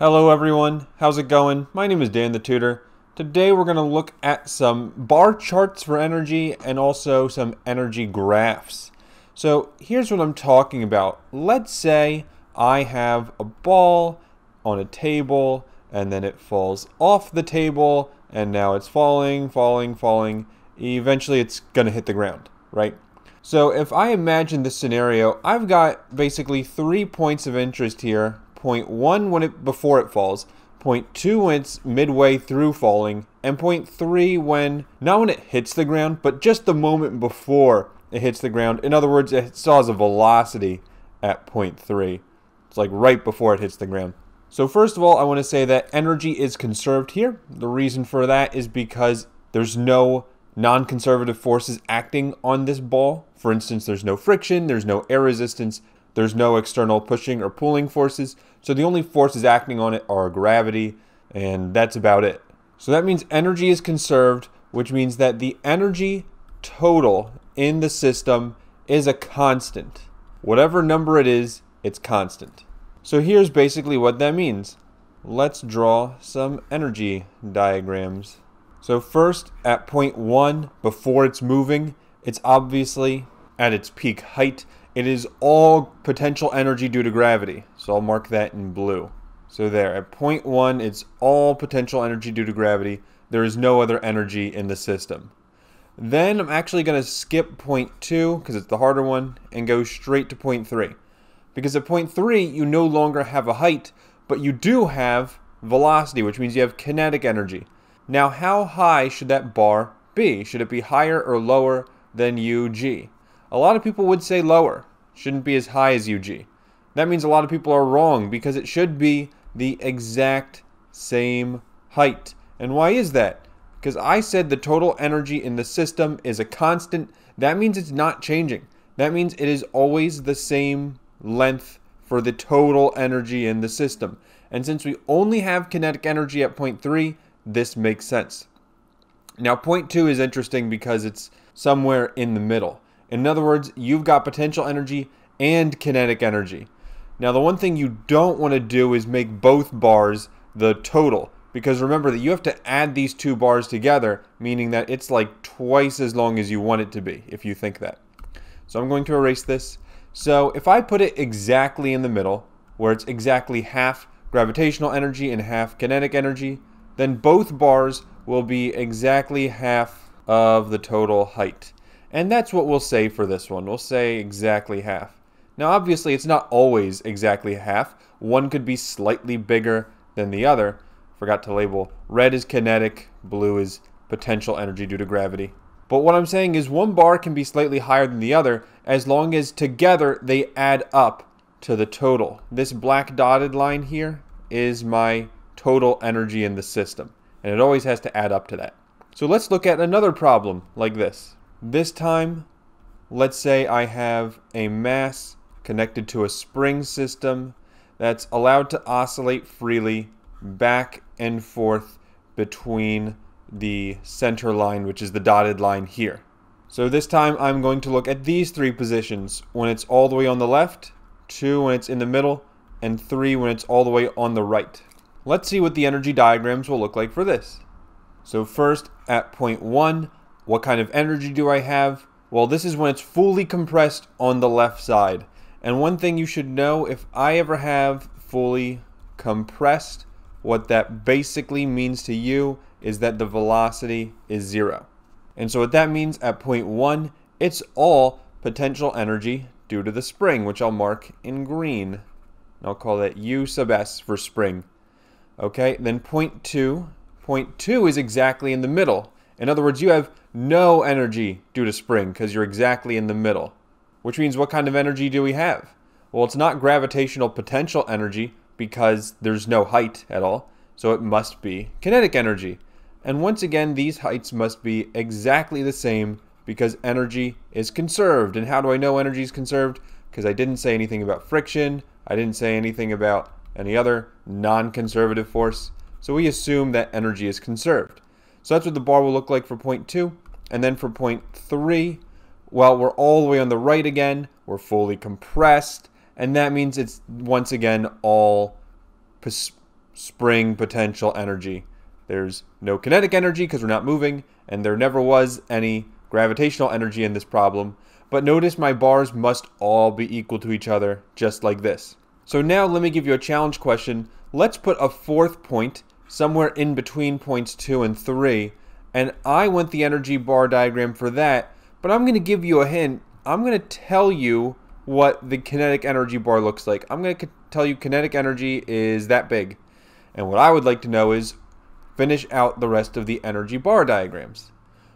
Hello everyone, how's it going? My name is Dan the Tutor. Today we're going to look at some bar charts for energy and also some energy graphs. So here's what I'm talking about. Let's say I have a ball on a table and then it falls off the table and now it's falling, falling, falling. Eventually it's going to hit the ground, right? So if I imagine this scenario, I've got basically three points of interest here. Point one when it before it falls, point two when it's midway through falling, and point three when not when it hits the ground, but just the moment before it hits the ground. In other words, it has a velocity at point three. It's like right before it hits the ground. So first of all, I want to say that energy is conserved here. The reason for that is because there's no non-conservative forces acting on this ball. For instance, there's no friction, there's no air resistance, there's no external pushing or pulling forces. So the only forces acting on it are gravity, and that's about it. So that means energy is conserved, which means that the energy total in the system is a constant. Whatever number it is, it's constant. So here's basically what that means. Let's draw some energy diagrams. So first, at point 1, before it's moving, it's obviously at its peak height. It is all potential energy due to gravity. So I'll mark that in blue. So there, at point 1, it's all potential energy due to gravity. There is no other energy in the system. Then I'm actually going to skip point 2, because it's the harder one, and go straight to point 3. Because at point 3, you no longer have a height, but you do have velocity, which means you have kinetic energy. Now, how high should that bar be? Should it be higher or lower than UG? A lot of people would say lower. Shouldn't be as high as UG. That means a lot of people are wrong because it should be the exact same height. And why is that? Because I said the total energy in the system is a constant. That means it's not changing. That means it is always the same length for the total energy in the system. And since we only have kinetic energy at point 3, this makes sense. Now point 2 is interesting because it's somewhere in the middle. In other words, you've got potential energy and kinetic energy. Now the one thing you don't want to do is make both bars the total. Because remember that you have to add these two bars together, meaning that it's like twice as long as you want it to be, if you think that. So I'm going to erase this. So if I put it exactly in the middle, where it's exactly half gravitational energy and half kinetic energy, then both bars will be exactly half of the total height. And that's what we'll say for this one. We'll say exactly half. Now obviously it's not always exactly half. One could be slightly bigger than the other. Forgot to label. Red is kinetic, blue is potential energy due to gravity. But what I'm saying is one bar can be slightly higher than the other as long as together they add up to the total. This black dotted line here is my total energy in the system. And it always has to add up to that. So let's look at another problem like this. This time, let's say I have a mass connected to a spring system that's allowed to oscillate freely back and forth between the center line, which is the dotted line here. So this time I'm going to look at these three positions when it's all the way on the left, two when it's in the middle, and three when it's all the way on the right. Let's see what the energy diagrams will look like for this. So first, at point one, what kind of energy do I have? Well, this is when it's fully compressed on the left side. And one thing you should know, if I ever have fully compressed, what that basically means to you is that the velocity is zero. And so what that means at point one, it's all potential energy due to the spring, which I'll mark in green. And I'll call that U sub S for spring. Okay, then point two, point two is exactly in the middle. In other words, you have no energy due to spring because you're exactly in the middle. Which means what kind of energy do we have? Well, it's not gravitational potential energy because there's no height at all. So it must be kinetic energy. And once again, these heights must be exactly the same because energy is conserved. And how do I know energy is conserved? Because I didn't say anything about friction. I didn't say anything about any other non-conservative force. So we assume that energy is conserved. So that's what the bar will look like for point two. And then for point three, well, we're all the way on the right again. We're fully compressed. And that means it's once again all spring potential energy. There's no kinetic energy because we're not moving, and there never was any gravitational energy in this problem. But notice my bars must all be equal to each other, just like this. So now let me give you a challenge question. Let's put a fourth point somewhere in between points 2 and 3, and I want the energy bar diagram for that, but I'm going to give you a hint. I'm going to tell you what the kinetic energy bar looks like. I'm going to tell you kinetic energy is that big. And what I would like to know is finish out the rest of the energy bar diagrams.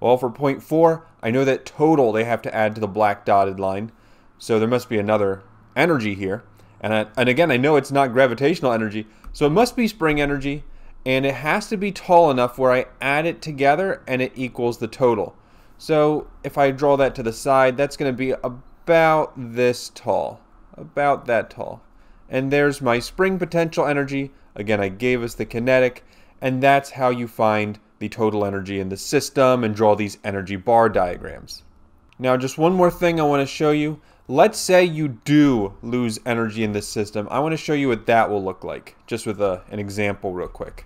Well, for point 4, I know that total they have to add to the black dotted line. So there must be another energy here. And, I, and again, I know it's not gravitational energy, so it must be spring energy. And it has to be tall enough where I add it together and it equals the total. So if I draw that to the side, that's going to be about this tall. About that tall. And there's my spring potential energy. Again, I gave us the kinetic. And that's how you find the total energy in the system and draw these energy bar diagrams. Now, just one more thing I want to show you. Let's say you do lose energy in this system. I want to show you what that will look like, just with a, an example real quick.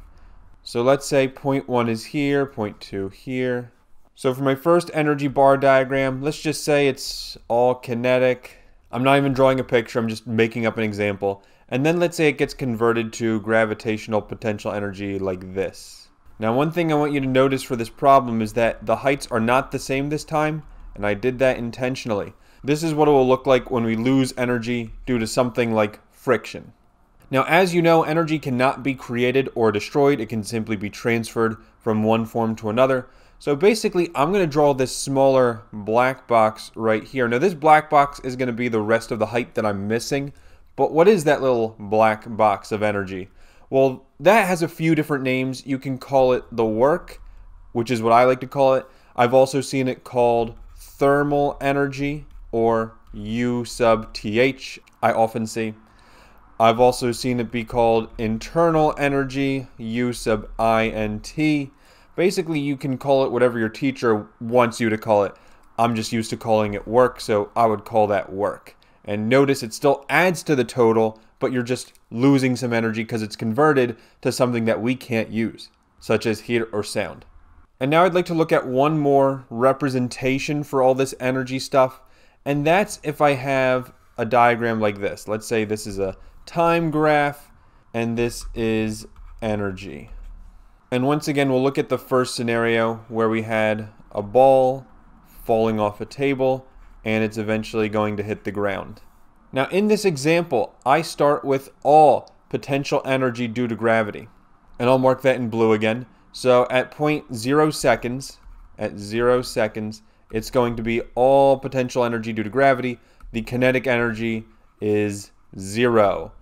So let's say point 1 is here, point 2 here. So for my first energy bar diagram, let's just say it's all kinetic. I'm not even drawing a picture, I'm just making up an example. And then let's say it gets converted to gravitational potential energy like this. Now one thing I want you to notice for this problem is that the heights are not the same this time, and I did that intentionally. This is what it will look like when we lose energy due to something like friction. Now as you know, energy cannot be created or destroyed, it can simply be transferred from one form to another. So basically, I'm going to draw this smaller black box right here. Now this black box is going to be the rest of the height that I'm missing, but what is that little black box of energy? Well, that has a few different names. You can call it the work, which is what I like to call it. I've also seen it called thermal energy or U sub TH, I often see. I've also seen it be called internal energy, U sub INT. Basically, you can call it whatever your teacher wants you to call it. I'm just used to calling it work, so I would call that work. And notice it still adds to the total, but you're just losing some energy because it's converted to something that we can't use, such as heat or sound. And now I'd like to look at one more representation for all this energy stuff, and that's if I have a diagram like this. Let's say this is a time graph, and this is energy. And once again, we'll look at the first scenario where we had a ball falling off a table, and it's eventually going to hit the ground. Now in this example, I start with all potential energy due to gravity. And I'll mark that in blue again. So at point zero seconds, at zero seconds, it's going to be all potential energy due to gravity. The kinetic energy is zero.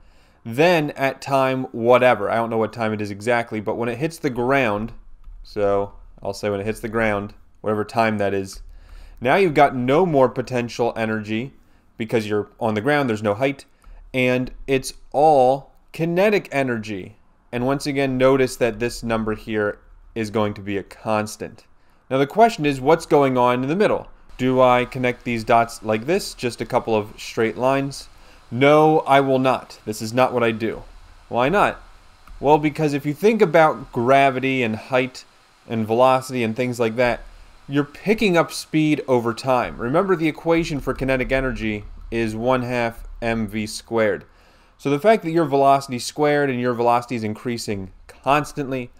Then at time whatever, I don't know what time it is exactly, but when it hits the ground, so I'll say when it hits the ground, whatever time that is, now you've got no more potential energy because you're on the ground, there's no height, and it's all kinetic energy. And once again, notice that this number here is going to be a constant. Now the question is, what's going on in the middle? Do I connect these dots like this, just a couple of straight lines? No, I will not. This is not what I do. Why not? Well, because if you think about gravity and height and velocity and things like that, you're picking up speed over time. Remember the equation for kinetic energy is 1 half mv squared. So the fact that your velocity squared and your velocity is increasing constantly,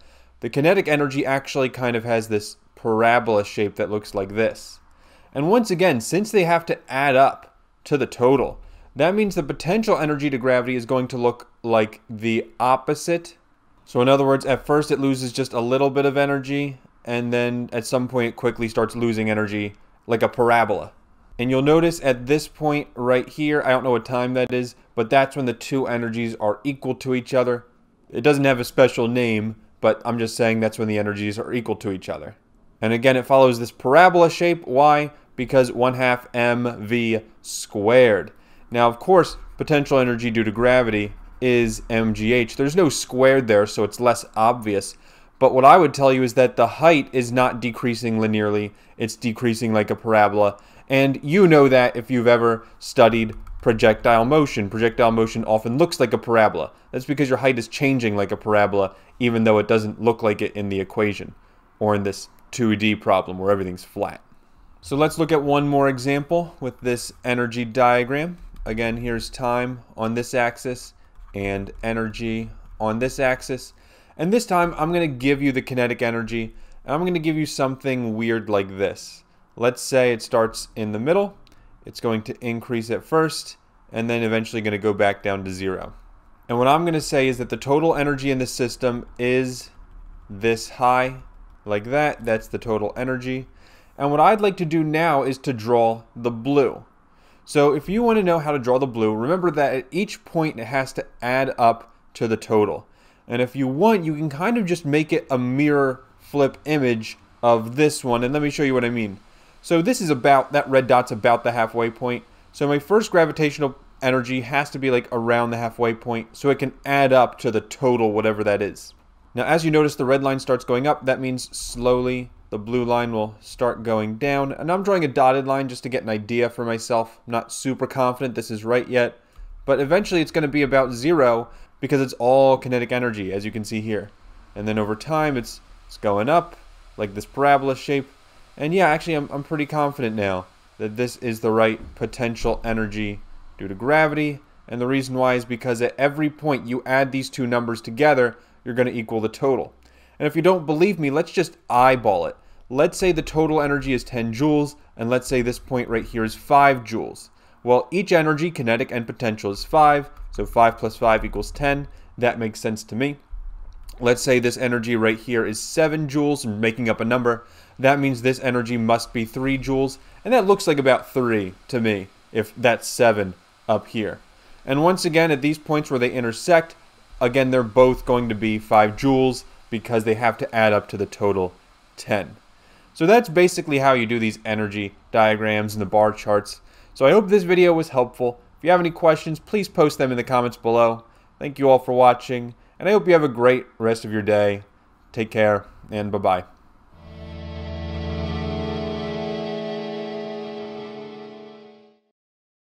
the kinetic energy actually kind of has this parabola shape that looks like this. And once again, since they have to add up to the total, that means the potential energy to gravity is going to look like the opposite. So in other words, at first it loses just a little bit of energy, and then at some point it quickly starts losing energy like a parabola. And you'll notice at this point right here, I don't know what time that is, but that's when the two energies are equal to each other. It doesn't have a special name, but I'm just saying that's when the energies are equal to each other. And again, it follows this parabola shape. Why? Because 1 half mv squared. Now, of course, potential energy due to gravity is mgh. There's no squared there, so it's less obvious. But what I would tell you is that the height is not decreasing linearly, it's decreasing like a parabola. And you know that if you've ever studied projectile motion. Projectile motion often looks like a parabola. That's because your height is changing like a parabola, even though it doesn't look like it in the equation or in this 2D problem where everything's flat. So let's look at one more example with this energy diagram. Again, here's time on this axis and energy on this axis. And this time I'm going to give you the kinetic energy and I'm going to give you something weird like this. Let's say it starts in the middle. It's going to increase at first and then eventually going to go back down to zero. And what I'm going to say is that the total energy in the system is this high, like that. That's the total energy. And what I'd like to do now is to draw the blue. So if you want to know how to draw the blue, remember that at each point it has to add up to the total. And if you want, you can kind of just make it a mirror flip image of this one. And let me show you what I mean. So this is about, that red dot's about the halfway point. So my first gravitational energy has to be like around the halfway point so it can add up to the total, whatever that is. Now as you notice the red line starts going up, that means slowly the blue line will start going down. And I'm drawing a dotted line just to get an idea for myself. I'm not super confident this is right yet. But eventually it's going to be about zero because it's all kinetic energy, as you can see here. And then over time it's, it's going up, like this parabola shape. And yeah, actually I'm, I'm pretty confident now that this is the right potential energy due to gravity. And the reason why is because at every point you add these two numbers together, you're going to equal the total. And if you don't believe me, let's just eyeball it. Let's say the total energy is 10 joules, and let's say this point right here is 5 joules. Well, each energy, kinetic and potential, is 5, so 5 plus 5 equals 10. That makes sense to me. Let's say this energy right here is 7 joules, making up a number. That means this energy must be 3 joules, and that looks like about 3 to me, if that's 7 up here. And once again, at these points where they intersect, again, they're both going to be 5 joules, because they have to add up to the total 10. So that's basically how you do these energy diagrams and the bar charts. So I hope this video was helpful. If you have any questions, please post them in the comments below. Thank you all for watching, and I hope you have a great rest of your day. Take care, and bye-bye.